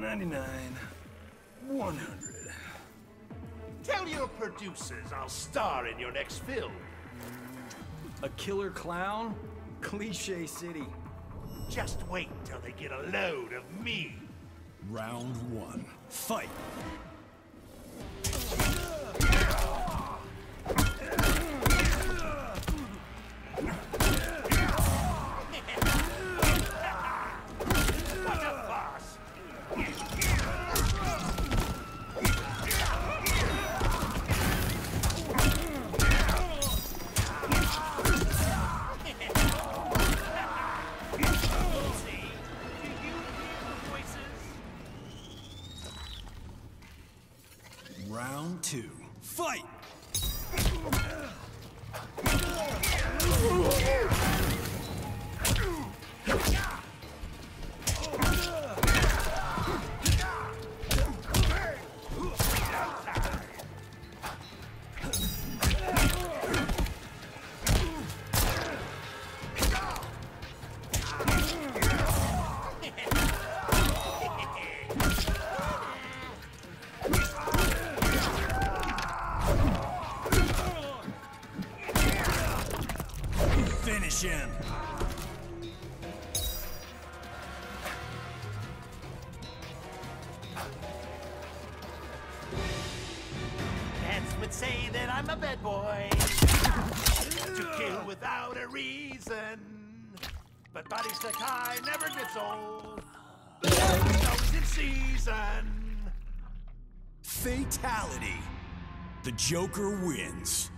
99, 100. Tell your producers I'll star in your next film. A killer clown? Cliche city. Just wait till they get a load of me. Round one. Fight! Round two. Fight! Finish him! Cats would say that I'm a bad boy. to kill without a reason. But Body Sakai never gets old. It's always in season. Fatality. The Joker wins.